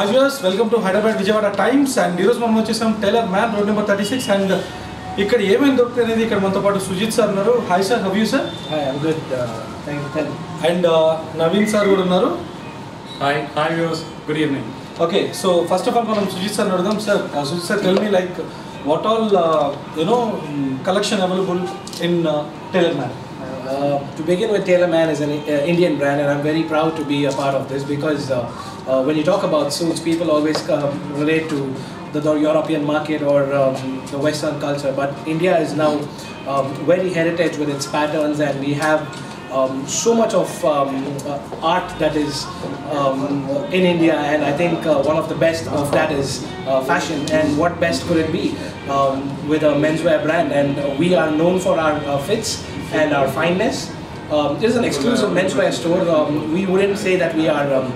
Hi viewers welcome to Hyderabad Vijayawada times and ఈరోజు మనం వచ్చేసాం Tailorman road number thirty six and ఇక్కడ ఏమేమి దొరుకుతుంది అనేది ఇక్కడ మనతో పాటు సుజిత్ సార్ ఉన్నారు. Hi sir how you sir. Uh. And Naveen sir కూడా ఉన్నారు. Hi hi views good evening okay so first of all మనం సుజిత్ సార్ అడుగుదాం sir Sujith sir tell me like what all you know collection available in Tailorman Uh, to begin with, TaylorMan is an uh, Indian brand, and I'm very proud to be a part of this because uh, uh, when you talk about suits, people always uh, relate to the, the European market or um, the Western culture. But India is now um, very heritage with its patterns, and we have um, so much of um, uh, art that is um, in India, and I think uh, one of the best of that is uh, fashion. And what best could it be um, with a menswear brand? And we are known for our uh, fits and our fineness. Um, it is an exclusive menswear store. Um, we wouldn't say that we are um,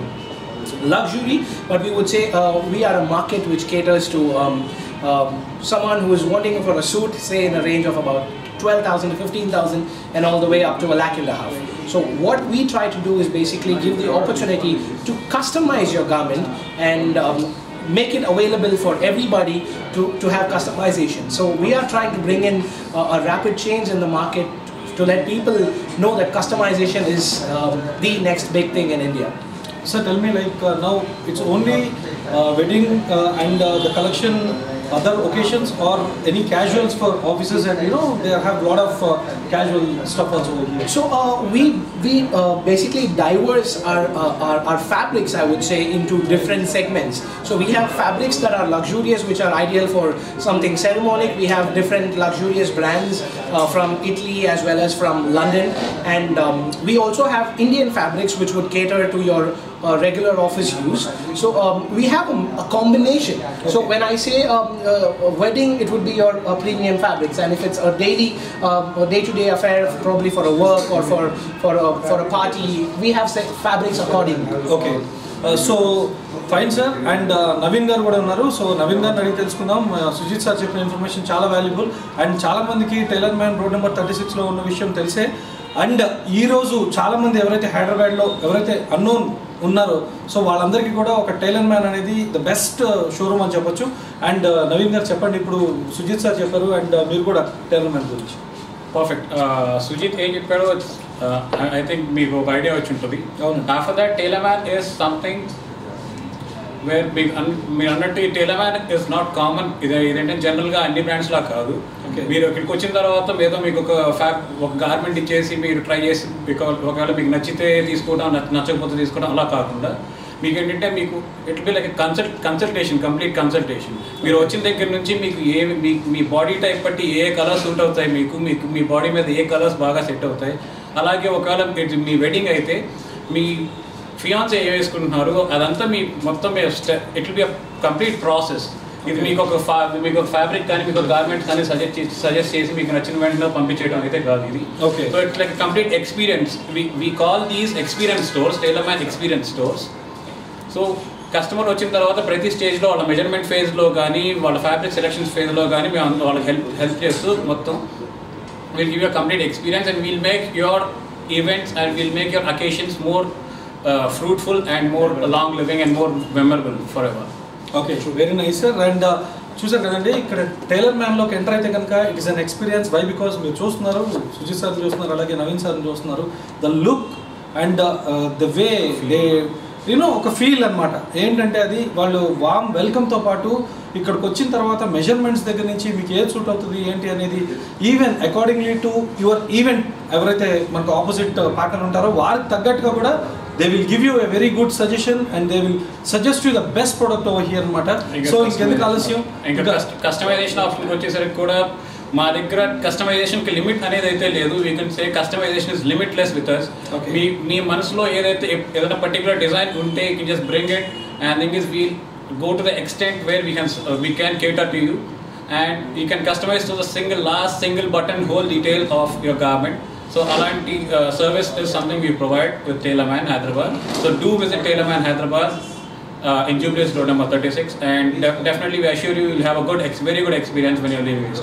luxury, but we would say uh, we are a market which caters to um, um, someone who is wanting for a suit, say in a range of about 12,000 to 15,000 and all the way up to a lakh and a half. So what we try to do is basically give the opportunity to customize your garment and um, make it available for everybody to, to have customization. So we are trying to bring in a, a rapid change in the market to let people know that customization is um, the next big thing in India. Sir, tell me like uh, now it's only uh, wedding uh, and uh, the collection other occasions or any casuals for offices and you know they have a lot of uh, casual stuff also here. So uh, we we basically diverse our, our our fabrics, I would say, into different segments. So we have fabrics that are luxurious, which are ideal for something ceremonial. We have different luxurious brands from Italy as well as from London, and um, we also have Indian fabrics which would cater to your uh, regular office use. So um, we have a, a combination. So when I say um, uh, a wedding, it would be your uh, premium fabrics, and if it's a daily, um, a day-to-day affair, probably for a work or for for a, for a party, we have set fabrics accordingly. Okay so fine sir and Naveen గారు కూడా ఉన్నారు so Naveen గారిని అడిగి తెలుసుకుందాం Uh, Sujith sir చెప్పిన information చాలా valuable and చాలా మందికి tailor man road number thirty సిక్స్లో ఉన్న విషయం తెలిసే and ఈ రోజు చాలా మంది ఎవరైతే హైదరాబాద్లో ఎవరైతే అన్నోన్ ఉన్నారో సో వాళ్ళందరికీ కూడా ఒక టైలర్ మ్యాన్ అనేది ద బెస్ట్ షోరూమ్ అని చెప్పొచ్చు. అండ్ నవీన్ గారు చెప్పండి ఇప్పుడు సుజిత్ సార్ చెప్పారు అండ్ మీరు కూడా టైలర్ మ్యాన్ గురించి. పర్ఫెక్ట్ సుజిత్ ఏం చెప్పాడో ఐ థింక్ మీకు ఒక ఐడియా వచ్చి ఉంటుంది. అవును. After that Tailorman is something where మీకు అన్- మీరు అన్నట్టు ఈ టేలమ్యాన్ ఇస్ నాట్ కామన్ ఇది ఇదేంటంటే జనరల్గా అన్ని బ్రాండ్స్ లా కాదు. మీరు ఇక్కడికి వచ్చిన తర్వాత ఏదో మీకు ఒక ఫ్యాబ్ ఒక గార్మెంట్ ఇచ్చేసి మీరు ట్రై చేసి మీకు ఒకవేళ మీకు నచ్చితే తీసుకోవడం నచ్చకపోతే తీసుకోవడం అలా కాకుండా మీకు ఏంటంటే మీకు it be like consult consultation complete consultation మీరు వచ్చిన దగ్గర నుంచి మీకు ఏ మీ మీ బాడీ టైప్ బట్టి ఏ కలర్స్ సూట్ అవుతాయి మీకు మీకు మీ బాడీ మీద ఏ కలర్స్ బాగా సెట్ అవుతాయి. అలాగే ఒకవేళ ఇది మీ వెడ్డింగ్ అయితే మీ ఫియాన్స్ ఏ వేసుకుంటున్నారు? అదంతా మీ మొత్తం it be be complete process ఇది మీకు ఒక ఫా మీకు ఒక ఫ్యాబ్రిక్ కానీ మీకు ఒక గార్మెంట్ కానీ సజెస్ట్ చేసి సజెస్ట్ చేసి మీకు నచ్చిన వెంటనే పంపించేయడం అయితే కాదు ఇది Okay. So it's like complete experience we call these experience stores Tailorman experience stores so customer వచ్చిన తర్వాత ప్రతి స్టేజ్లో వాళ్ళ మెజర్మెంట్ ఫేజ్లో కానీ వాళ్ళ ఫ్యాబ్రిక్ సెలెక్షన్స్ ఫేజ్లో కానీ మేము అంద- వాళ్ళకి హెల్ప్ హెల్ప్ చేస్తూ మొత్తం will give you complete experience and will make your events and will make your occasions more fruitful and more long living and more memorable for ever okay very nice sir and చూసారు కదండి ఇక్కడ టైలర్ మ్యాన్లోకి enter అయితే కనుక it is an experience why because మీరు చూస్తున్నారు Sujith sir చూస్తున్నారు అలాగే నవీన్ సార్ చూస్తున్నారు. The look and the way they you know ఒక ఫీల్ అన్నమాట. ఏంటంటే అది వాళ్ళు వామ్ వెల్కమ్తో పాటు ఇక్కడికి వచ్చిన తర్వాత మెజర్మెంట్స్ దగ్గర నుంచి మీకు ఏది సూట్ అవుతుంది ఏంటి అనేది even accordingly to your event ఎవరైతే మనకు ఆపోజిట్ పార్ట్నర్ ఉంటారో వారికి తగ్గట్టుగా కూడా they will give you a very good suggestion and they will suggest you the best product over here అనమాట సో ఇంకెందుకు ఆలస్యం ఇంకా కస్టమైజేషన్ ఆప్షన్ వచ్చేసరికి కూడా మా దగ్గర కస్టమైజేషన్ కి లిమిట్ అనేది అయితే లేదు we can say customization is limitless with us Okay. మీ మీ మనసులో ఏదైతే ఏదైనా పర్టికులర్ డిజైన్ ఉంటే you just bring it and thing is we go to the extent where we can we can కేటర్ to you and you can customise to the single last single button whole detail of your garment So అలాంటి service is something we provide with Tailorman Hyderabad so do visit Tailorman Hyderabad uh, in Jubilees Road number 36, and de- definitely we assure you will have a good, ex- very good experience when you're leaving this.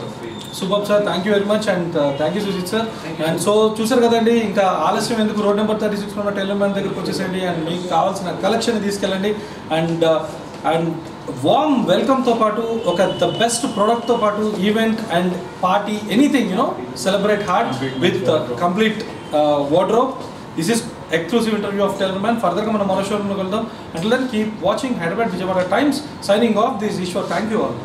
Super sir thank you very much and thank you Sujith sir and so చూసారు కదండి ఇంకా ఆలస్యం ఎందుకు? Road number thirty six ఉన్న tailor man దగ్గరికి వచ్చేసేయండి and మీకు కావాల్సిన కలెక్షన్ తీసుకెళ్ళండి. అండ్ అండ్ వామ్ వెల్కమ్తో పాటు ఒక ద బెస్ట్ ప్రోడక్ట్తో పాటు event and party anything you know celebrate heart with complete wardrobe this is exclusive interview of Tailorman ఫర్దర్గా మనం మరో షోరూమ్లోకి వెళ్దాం then keep watching Hyderabad Vijayawada times signing off this Eshwar thank you all